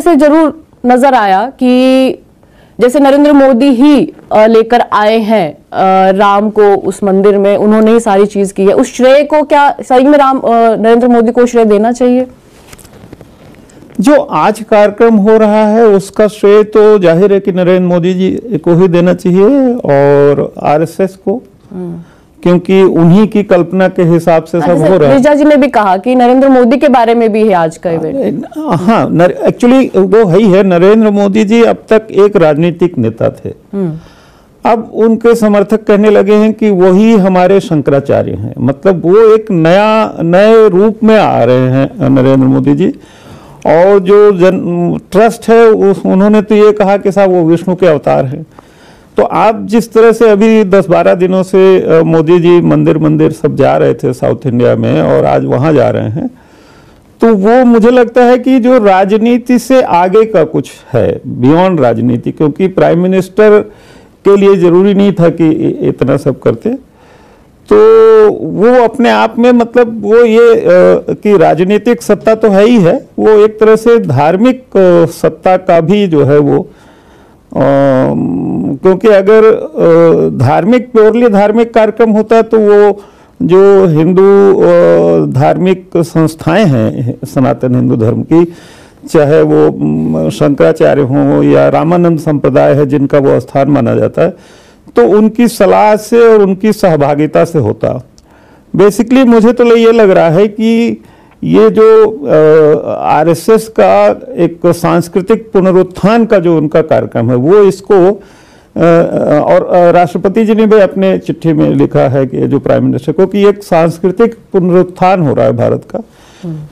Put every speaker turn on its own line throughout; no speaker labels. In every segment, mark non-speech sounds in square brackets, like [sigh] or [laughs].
से ज़रूर नज़र आया कि जैसे नरेंद्र मोदी ही लेकर आए हैं राम को उस मंदिर में उन्होंने ही सारी चीज़ की है। उस श्रेय को क्या सही में राम नरेंद्र मोदी को श्रेय देना चाहिए?
जो आज कार्यक्रम हो रहा है उसका श्रेय तो ज़ाहिर है कि नरेंद्र मोदी जी को ही देना चाहिए और आरएसएस को। क्योंकि उन्हीं की कल्पना के हिसाब से सब हो
जैसे
रहा है।
मिर्ज़ा जी ने भी कहा कि नरेंद्र मोदी के बारे में भी है आज का इवेंट
हाँ एक्चुअली वो है ही है नरेंद्र मोदी जी अब तक एक राजनीतिक नेता थे। अब उनके समर्थक कहने लगे हैं कि वही हमारे शंकराचार्य हैं। मतलब वो एक नया नए रूप में आ रहे हैं नरेंद्र मोदी जी। और जो जन ट्रस्ट है उस उन्होंने तो ये कहा कि साहब वो विष्णु के अवतार हैं। तो आप जिस तरह से अभी 10-12 दिनों से मोदी जी मंदिर मंदिर सब जा रहे थे साउथ इंडिया में और आज वहाँ जा रहे हैं तो वो मुझे लगता है कि जो राजनीति से आगे का कुछ है बियॉन्ड राजनीति क्योंकि प्राइम मिनिस्टर के लिए ज़रूरी नहीं था कि इतना सब करते तो वो अपने आप में मतलब वो ये कि राजनीतिक सत्ता तो है ही है वो एक तरह से धार्मिक सत्ता का भी जो है वो अम, क्योंकि अगर धार्मिक प्योरली धार्मिक कार्यक्रम होता है तो वो जो हिंदू धार्मिक संस्थाएँ हैं, सनातन हिंदू धर्म की, चाहे वो शंकराचार्य हों या रामानंद संप्रदाय है, जिनका वो स्थान माना जाता है तो उनकी सलाह से और उनकी सहभागिता से होता। बेसिकली मुझे तो ये लग रहा है कि ये जो आरएसएस का एक सांस्कृतिक पुनरुत्थान का जो उनका कार्यक्रम है, वो इसको और राष्ट्रपति जी ने भी अपने चिट्ठी में लिखा है कि जो प्राइम मिनिस्टर को कि एक सांस्कृतिक पुनरुत्थान हो रहा है भारत का।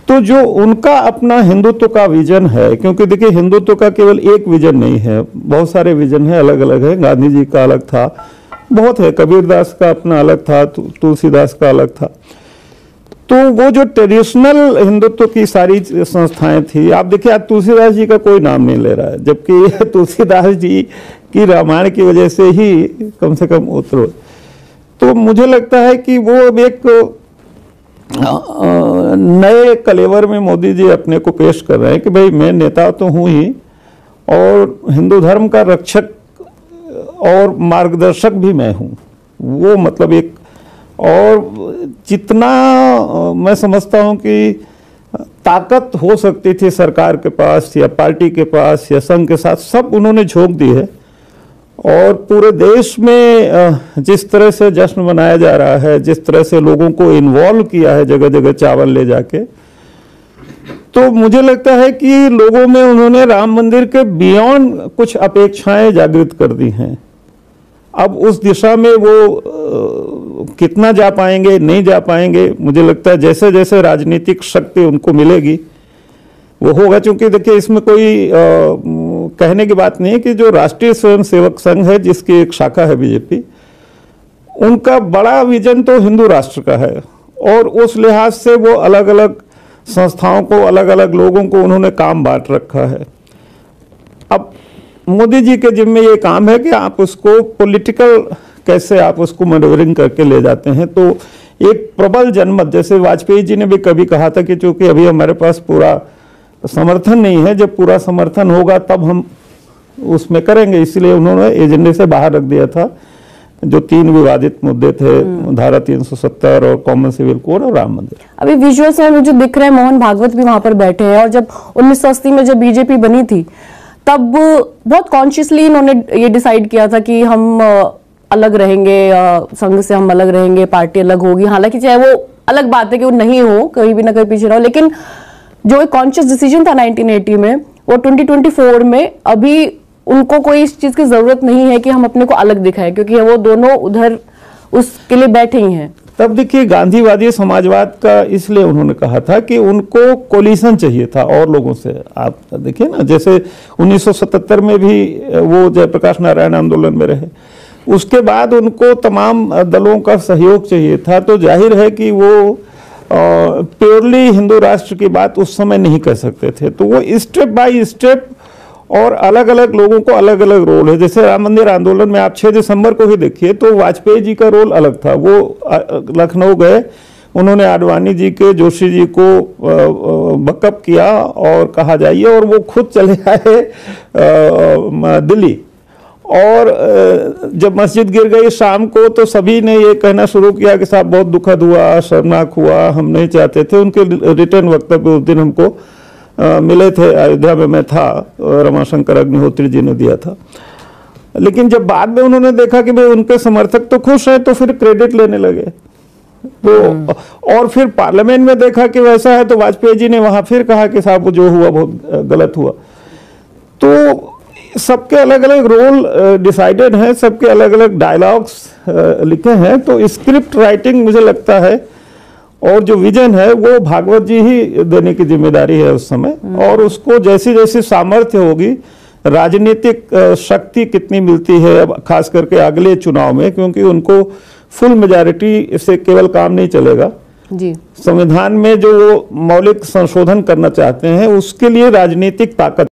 तो जो उनका अपना हिंदुत्व का विजन है क्योंकि देखिए हिंदुत्व का केवल एक विजन नहीं है बहुत सारे विजन है अलग अलग है। गांधी जी का अलग था बहुत है। कबीरदास का अपना अलग था तुलसीदास का अलग था। तो वो जो ट्रेडिशनल हिंदुत्व की सारी संस्थाएँ थी आप देखिए आज तुलसीदास जी का कोई नाम नहीं ले रहा है जबकि [laughs] तुलसीदास जी की रामायण की वजह से ही कम से कम उतरो तो मुझे लगता है कि वो अब एक नए कलेवर में मोदी जी अपने को पेश कर रहे हैं कि भाई मैं नेता तो हूँ ही, और हिंदू धर्म का रक्षक और मार्गदर्शक भी मैं हूँ। वो मतलब एक, और जितना मैं समझता हूँ कि ताकत हो सकती थी सरकार के पास या पार्टी के पास या संघ के साथ, सब उन्होंने झोंक दी है। और पूरे देश में जिस तरह से जश्न मनाया जा रहा है, जिस तरह से लोगों को इन्वॉल्व किया है जगह जगह चावल ले जाके तो मुझे लगता है कि लोगों में उन्होंने राम मंदिर के बियॉन्ड कुछ अपेक्षाएँ जागृत कर दी हैं। अब उस दिशा में वो कितना जा पाएँगे, नहीं जा पाएँगे, मुझे लगता है जैसे जैसे राजनीतिक शक्ति उनको मिलेगी, वो होगा। क्योंकि देखिए, इसमें कोई कहने की बात नहीं है कि जो राष्ट्रीय स्वयंसेवक संघ है, जिसकी एक शाखा है बीजेपी, उनका बड़ा विजन तो हिंदू राष्ट्र का है। और उस लिहाज से वो अलग अलग संस्थाओं को अलग अलग लोगों को उन्होंने काम बांट रखा है। अब मोदी जी के जिम्मे ये काम है कि आप उसको पॉलिटिकल कैसे आप उसको मैनेवरिंग करके ले जाते हैं। तो एक प्रबल जनमत, जैसे वाजपेयी जी ने भी कभी कहा था कि चूँकि अभी हमारे पास पूरा समर्थन नहीं है जब पूरा समर्थन होगा तब हम उसमें करेंगे। इसलिए उन्होंने एजेंडे से बाहर रख दिया था। जो तीन विवादित मुद्दे थे धारा 370 और कॉमन सिविल कोड और राम मंदिर।
अभी विजुअल्स में मुझे दिख रहे हैं मोहन भागवत भी वहाँ पर बैठे हैं और जब 1980 में जब बीजेपी बनी थी तब बहुत कॉन्शियसली इन्होंने ये डिसाइड किया था कि हम अलग रहेंगे संघ से हम अलग रहेंगे पार्टी अलग होगी। हालाँकि चाहे वो अलग बात है कि वो नहीं हो कहीं भी ना कहीं पीछे रहो लेकिन जो एक कॉन्शियस डिसीज़न था 1980 में, वो 2024 में अभी उनको कोई इस चीज़ की ज़रूरत नहीं है कि हम अपने को अलग दिखाएँ, क्योंकि वो दोनों उधर उसके लिए बैठे ही हैं।
तब देखिए, गांधीवादी समाजवाद का इसलिए उन्होंने कहा था कि उनको कोलिशन चाहिए था और लोगों से। आप देखिए ना, जैसे 1977 में भी वो जयप्रकाश नारायण आंदोलन में रहे। उसके बाद उनको तमाम दलों का सहयोग चाहिए था। तो ज़ाहिर है कि वो प्योरली हिंदू राष्ट्र की बात उस समय नहीं कर सकते थे। तो वो स्टेप बाय स्टेप और अलग अलग लोगों को अलग अलग रोल है। जैसे राम मंदिर आंदोलन में आप 6 दिसंबर को ही देखिए तो वाजपेयी जी का रोल अलग था। वो लखनऊ गए, उन्होंने आडवाणी जी के, जोशी जी को बकअप किया और कहा जाइए और वो खुद चले आए दिल्ली। और जब मस्जिद गिर गई शाम को तो सभी ने ये कहना शुरू किया कि साहब बहुत दुखद हुआ शर्मनाक हुआ हम नहीं चाहते थे। उनके रिटर्न वक्तव्य उस दिन हमको मिले थे। अयोध्या में मैं था रमाशंकर अग्निहोत्री जी ने दिया था। लेकिन जब बाद में उन्होंने देखा कि भाई उनके समर्थक तो खुश हैं तो फिर क्रेडिट लेने लगे। तो और फिर पार्लियामेंट में देखा कि वैसा है तो वाजपेयी जी ने वहाँ फिर कहा कि साहब जो हुआ बहुत गलत हुआ। तो सबके अलग अलग रोल डिसाइडेड हैं सबके अलग अलग डायलॉग्स लिखे हैं। तो स्क्रिप्ट राइटिंग मुझे लगता है और जो विजन है वो भागवत जी ही देने की ज़िम्मेदारी है उस समय। और उसको जैसी जैसी सामर्थ्य होगी राजनीतिक शक्ति कितनी मिलती है अब खास करके अगले चुनाव में क्योंकि उनको फुल मेजॉरिटी से केवल काम नहीं चलेगा।
जी।
संविधान में जो वो मौलिक संशोधन करना चाहते हैं उसके लिए राजनीतिक ताकत